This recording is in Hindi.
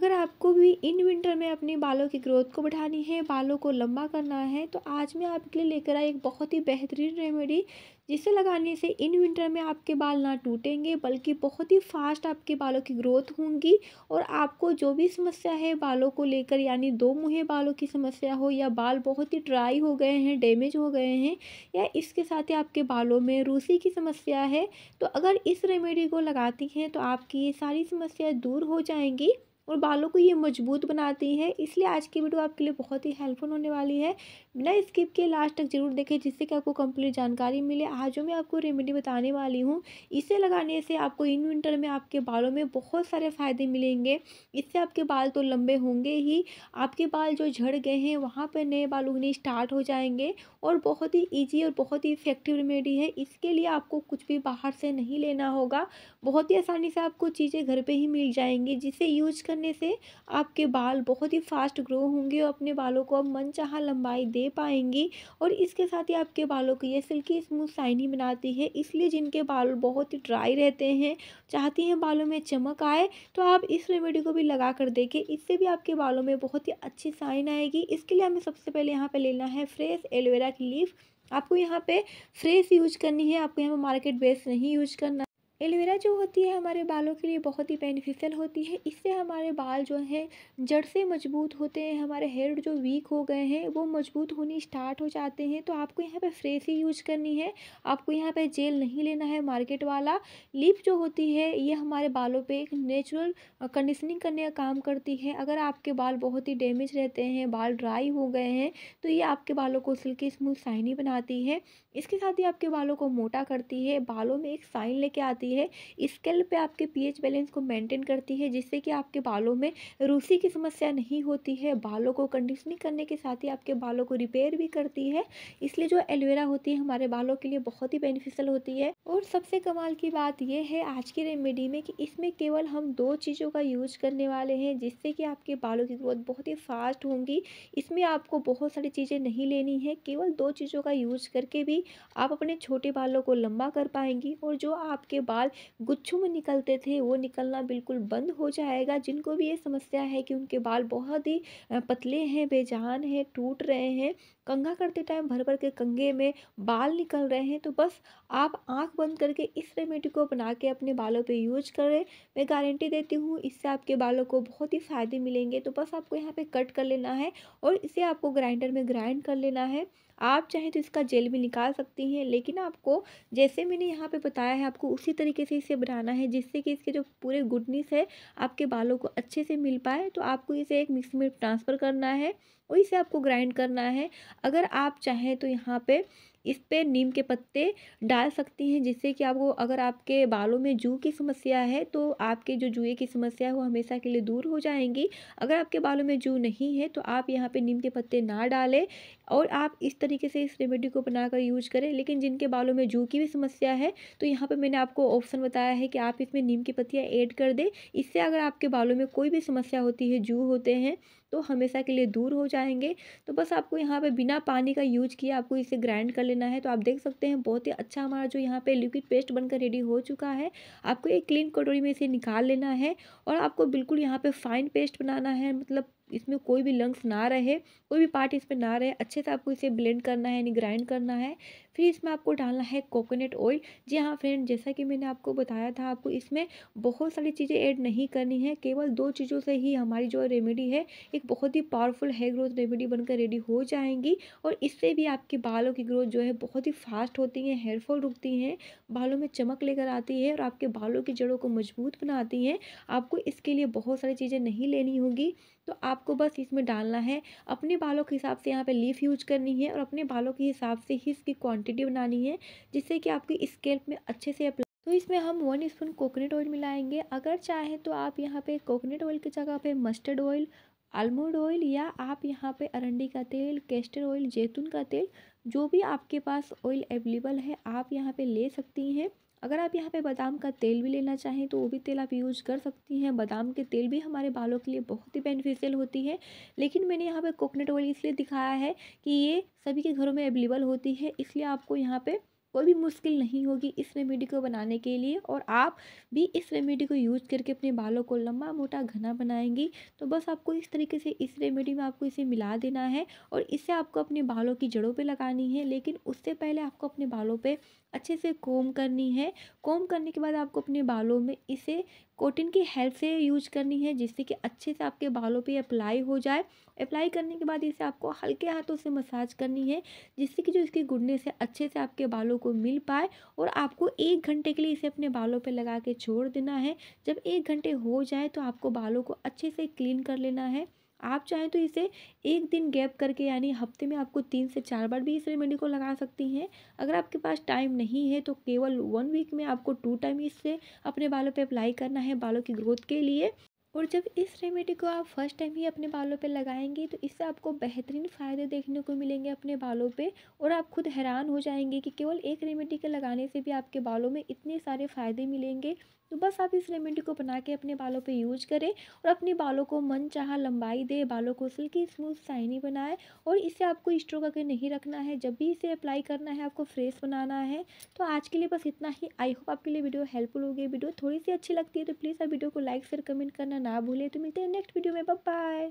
अगर आपको भी इन विंटर में अपने बालों की ग्रोथ को बढ़ानी है, बालों को लंबा करना है तो आज मैं आपके लिए लेकर आई एक बहुत ही बेहतरीन रेमेडी, जिसे लगाने से इन विंटर में आपके बाल ना टूटेंगे, बल्कि बहुत ही फास्ट आपके बालों की ग्रोथ होंगी और आपको जो भी समस्या है बालों को लेकर, यानी दो मुहे बालों की समस्या हो या बाल बहुत ही ड्राई हो गए हैं, डैमेज हो गए हैं, या इसके साथ ही आपके बालों में रूसी की समस्या है तो अगर इस रेमेडी को लगाती हैं तो आपकी ये सारी समस्याएँ दूर हो जाएँगी। और बालों को ये मज़बूत बनाती हैं। इसलिए आज की वीडियो आपके लिए बहुत ही हेल्पफुल होने वाली है। बिना स्किप के लास्ट तक ज़रूर देखें, जिससे कि आपको कंप्लीट जानकारी मिले। आज जो मैं आपको रेमेडी बताने वाली हूँ, इसे लगाने से आपको इन विंटर में आपके बालों में बहुत सारे फ़ायदे मिलेंगे। इससे आपके बाल तो लंबे होंगे ही। आपके बाल जो झड़ गए हैं, वहाँ पर नए बाल उगने स्टार्ट हो जाएँगे और बहुत ही ईजी और बहुत ही इफ़ेक्टिव रेमेडी है। इसके लिए आपको कुछ भी बाहर से नहीं लेना होगा। बहुत ही आसानी से आपको चीज़ें घर पर ही मिल जाएँगी, जिसे यूज़ करने से आपके बाल बहुत ही फास्ट ग्रो होंगे और अपने बालों को अब मन चाह लंबाई दे पाएँगी और इसके साथ ही आपके बालों को ये सिल्की स्मूथ शाइनी बनाती है। इसलिए जिनके बाल बहुत ही ड्राई रहते हैं, चाहती हैं बालों में चमक आए तो आप इस रेमेडी को भी लगा कर देखें। इससे भी आपके बालों में बहुत ही अच्छी साइन आएगी। इसके लिए हमें सबसे पहले यहाँ पे लेना है फ्रेश एलोवेरा की लीफ। आपको यहाँ पे फ्रेश यूज़ करनी है, आपको यहाँ पे मार्केट बेस नहीं यूज़ करना एलोवेरा जो होती है हमारे बालों के लिए बहुत ही बेनिफिशियल होती है। इससे हमारे बाल जो हैं, जड़ से मज़बूत होते हैं, हमारे हेयर जो वीक हो गए हैं, वो मज़बूत होने स्टार्ट हो जाते हैं। तो आपको यहाँ पर फ्रेश ही यूज़ करनी है। आपको यहाँ पर जेल नहीं लेना है मार्केट वाला। लिप जो होती है, ये हमारे बालों पर एक नेचुरल कंडीशनिंग करने का काम करती है। अगर आपके बाल बहुत ही डैमेज रहते हैं, बाल ड्राई हो गए हैं तो ये आपके बालों को सिल्की स्मूथ शाइनी बनाती है। इसके साथ ही आपके बालों को मोटा करती है। बालों में एक साइन लेके आती है स्केल पे आपके पीएच बैलेंस को मेंटेन करती है, जिससे कि आपके बालों में रूसी की समस्या नहीं होती है। बालों को कंडीशनिंग करने के साथ ही आपके बालों को रिपेयर भी करती है। इसलिए जो एलोवेरा होती है, हमारे बालों के लिए बहुत ही बेनिफिशियल होती है। और सबसे कमाल की बात यह है आज की रेमेडी में कि इसमें केवल हम दो चीज़ों का यूज़ करने वाले हैं, जिससे कि आपके बालों की ग्रोथ बहुत ही फास्ट होंगी। इसमें आपको बहुत सारी चीज़ें नहीं लेनी है, केवल दो चीज़ों का यूज़ करके भी आप अपने छोटे बालों को लंबा कर पाएँगी। और जो आपके बाल गुच्छों में निकलते थे, वो निकलना बिल्कुल बंद हो जाएगा। जिनको भी ये समस्या है कि उनके बाल बहुत ही पतले हैं, बेजान हैं, टूट रहे हैं, कंघा करते टाइम भर भर के कंघे में बाल निकल रहे हैं तो बस आप आँख बंद करके इस रेमेडी को बना के अपने बालों पे यूज़ करें। मैं गारंटी देती हूँ, इससे आपके बालों को बहुत ही फ़ायदे मिलेंगे। तो बस आपको यहाँ पे कट कर लेना है और इसे आपको ग्राइंडर में ग्राइंड कर लेना है। आप चाहें तो इसका जेल भी निकाल सकती हैं, लेकिन आपको जैसे मैंने यहाँ पे बताया है, आपको उसी तरीके से इसे बनाना है, जिससे कि इसके जो पूरे गुडनेस है, आपके बालों को अच्छे से मिल पाए। तो आपको इसे एक मिक्सी में ट्रांसफ़र करना है और इसे आपको ग्राइंड करना है। अगर आप चाहें तो यहाँ पे इस पर नीम के पत्ते डाल सकती हैं, जिससे कि आपको, अगर आपके बालों में जू की समस्या है तो आपके जो जुए की समस्या है, वो हमेशा के लिए दूर हो जाएँगी। अगर आपके बालों में जू नहीं है तो आप यहाँ पे नीम के पत्ते ना डालें और आप इस तरीके से इस रेमेडी को बनाकर यूज़ करें। लेकिन जिनके बालों में जू की भी समस्या है तो यहाँ पर मैंने आपको ऑप्शन बताया है कि आप इसमें नीम की पत्तियाँ ऐड कर दें। इससे अगर आपके बालों में कोई भी समस्या होती है, जू होते हैं तो हमेशा के लिए दूर हो जाएँगे। तो बस आपको यहाँ पे बिना पानी का यूज़ किया आपको इसे ग्राइंड कर लेना है। तो आप देख सकते हैं, बहुत ही अच्छा हमारा जो यहाँ पे लिक्विड पेस्ट बनकर रेडी हो चुका है। आपको एक क्लीन कटोरी में इसे निकाल लेना है और आपको बिल्कुल यहाँ पे फाइन पेस्ट बनाना है। मतलब इसमें कोई भी लंग्स ना रहे, कोई भी पार्ट इसमें ना रहे, अच्छे से आपको इसे ब्लेंड करना है, यानी ग्राइंड करना है। फिर इसमें आपको डालना है कोकोनट ऑयल। जी हाँ फ्रेंड, जैसा कि मैंने आपको बताया था, आपको इसमें बहुत सारी चीज़ें ऐड नहीं करनी है, केवल दो चीज़ों से ही हमारी जो रेमेडी है, एक बहुत ही पावरफुल हेयर ग्रोथ रेमेडी बनकर रेडी हो जाएँगी। और इससे भी आपके बालों की ग्रोथ जो है बहुत ही फास्ट होती है, हेयरफॉल रुकती हैं, बालों में चमक लेकर आती है और आपके बालों की जड़ों को मज़बूत बनाती हैं। आपको इसके लिए बहुत सारी चीज़ें नहीं लेनी होगी। तो आपको बस इसमें डालना है। अपने बालों के हिसाब से यहाँ पे लीफ यूज़ करनी है और अपने बालों के हिसाब से ही इसकी क्वांटिटी बनानी है, जिससे कि आपकी स्केल्प में अच्छे से अप्लाई तो इसमें हम वन स्पून कोकोनट ऑयल मिलाएँगे। अगर चाहें तो आप यहाँ पे कोकोनट ऑयल की जगह पे मस्टर्ड ऑयल आलमंड ऑयल या आप यहाँ पे अरंडी का तेल कैस्टर ऑयल जैतून का तेल, जो भी आपके पास ऑयल अवेलेबल है, आप यहाँ पे ले सकती हैं। अगर आप यहाँ पे बादाम का तेल भी लेना चाहें तो वो भी तेल आप यूज़ कर सकती हैं। बादाम के तेल भी हमारे बालों के लिए बहुत ही बेनिफिशियल होती है। लेकिन मैंने यहाँ पे कोकोनट ऑयल इसलिए दिखाया है कि ये सभी के घरों में अवेलेबल होती है, इसलिए आपको यहाँ पे कोई भी मुश्किल नहीं होगी इस रेमेडी को बनाने के लिए और आप भी इस रेमेडी को यूज़ करके अपने बालों को लंबा मोटा घना बनाएँगी। तो बस आपको इस तरीके से इस रेमेडी में आपको इसे मिला देना है और इसे आपको अपने बालों की जड़ों पे लगानी है, लेकिन उससे पहले आपको अपने बालों पे अच्छे से कोम करनी है। कोम करने के बाद आपको अपने बालों में इसे कॉटन की हेल्प से यूज़ करनी है, जिससे कि अच्छे से आपके बालों पे अप्लाई हो जाए। अप्लाई करने के बाद इसे आपको हल्के हाथों से मसाज करनी है, जिससे कि जो इसकी गुडनेस है अच्छे से आपके बालों को मिल पाए और आपको एक घंटे के लिए इसे अपने बालों पे लगा के छोड़ देना है। जब एक घंटे हो जाए तो आपको बालों को अच्छे से क्लीन कर लेना है। आप चाहें तो इसे एक दिन गैप करके, यानी हफ़्ते में आपको तीन से चार बार भी इस रेमेडी को लगा सकती हैं। अगर आपके पास टाइम नहीं है तो केवल वन वीक में आपको टू टाइम इससे अपने बालों पे अप्लाई करना है, बालों की ग्रोथ के लिए। और जब इस रेमेडी को आप फ़र्स्ट टाइम ही अपने बालों पे लगाएँगे तो इससे आपको बेहतरीन फ़ायदे देखने को मिलेंगे अपने बालों पे और आप खुद हैरान हो जाएँगे कि केवल एक रेमेडी के लगाने से भी आपके बालों में इतने सारे फ़ायदे मिलेंगे। तो बस आप इस रेमेडी को बना के अपने बालों पे यूज़ करें और अपने बालों को मन चाह लंबाई दे, बालों को सिल्की स्मूथ शाइनी बनाए और इसे आपको स्ट्रो करके नहीं रखना है, जब भी इसे अप्लाई करना है, आपको फ्रेश बनाना है। तो आज के लिए बस इतना ही। आई होप आपके लिए वीडियो हेल्पफुल होगी। वीडियो थोड़ी सी अच्छी लगती है तो प्लीज़ आप वीडियो को लाइक शेयर कमेंट करना ना भूलें तो मिलते हैं नेक्स्ट वीडियो में। बाय